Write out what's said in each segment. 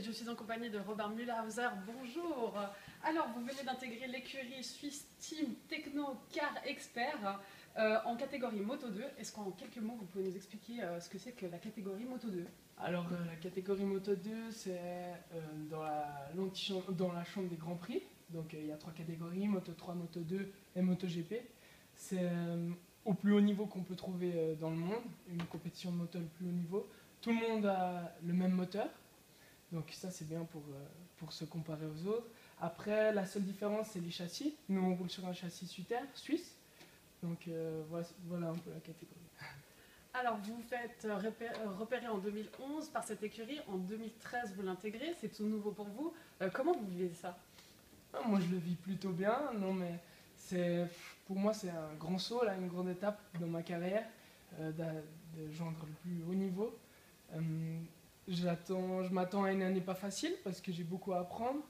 je suis en compagnie de Robert Mühlhauser. Bonjour. Alors, vous venez d'intégrer l'écurie suisse Team Techno Car Expert euh, en catégorie Moto 2. Est-ce qu'en quelques mots, vous pouvez nous expliquer euh, ce que c'est que la catégorie Moto 2 Alors, euh, la catégorie Moto 2, c'est dans, la, dans la chambre des Grands Prix. Donc, il y a trois catégories Moto 3, Moto 2 et Moto GP. C'est au plus haut niveau qu'on peut trouver dans le monde, une compétition de moto le plus haut niveau. Tout le monde a le même moteur, donc ça c'est bien pour, euh, pour se comparer aux autres. Après, la seule différence c'est les châssis. Nous on roule sur un châssis Suter, suisse, donc euh, voilà, un peu la catégorie. Alors vous vous faites euh, repérer en 2011 par cette écurie, en 2013 vous l'intégrez, c'est tout nouveau pour vous. comment vous vivez ça? Ah, Moi je le vis plutôt bien, non mais c'est pour moi c'est un grand saut, là, une grande étape dans ma carrière, de, de joindre le plus haut niveau. Euh, je m'attends à une année pas facile parce que j'ai beaucoup à apprendre.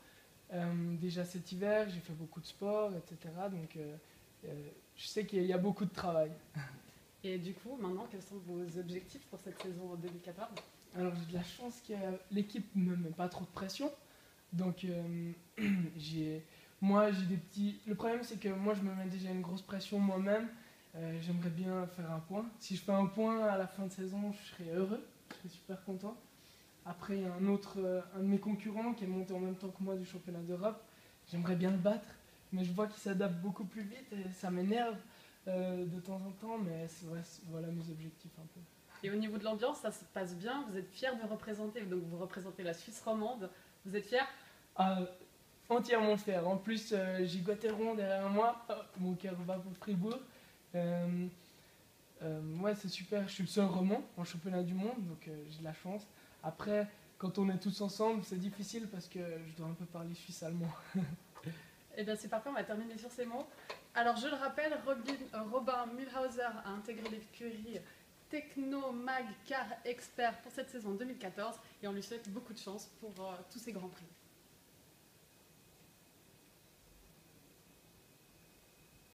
Euh, déjà cet hiver, j'ai fait beaucoup de sport, etc. Donc euh, je sais qu'il y a beaucoup de travail. Et du coup, maintenant, quels sont vos objectifs pour cette saison 2014 Alors j'ai de la chance que l'équipe ne me met pas trop de pression. Donc j'ai, moi j'ai des petits... Le problème c'est que moi je me mets déjà une grosse pression moi-même. J'aimerais bien faire un point. Si je fais un point à la fin de saison, je serais heureux je suis super content. Après, il y a un autre, euh, un de mes concurrents qui est monté en même temps que moi du championnat d'Europe. J'aimerais bien le battre, mais je vois qu'il s'adapte beaucoup plus vite et ça m'énerve euh, de temps en temps, mais voilà mes objectifs un peu. Et au niveau de l'ambiance, ça se passe bien Vous êtes fier de représenter, donc vous représentez la Suisse romande. Vous êtes fier ah, Entièrement fier. En plus, euh, j'ai Guateron derrière moi. Oh, mon cœur va pour Fribourg. Euh, ouais, c'est super. Je suis le seul roman en championnat du monde, donc euh, j'ai de la chance. Après, quand on est tous ensemble, c'est difficile parce que je dois un peu parler suisse allemand. Eh bien, c'est parfait, on va terminer sur ces mots. Alors, je le rappelle, Robin, euh, Robin Mühlhauser a intégré l'écurie Techno Mag Car Expert pour cette saison 2014 et on lui souhaite beaucoup de chance pour tous ces grands prix.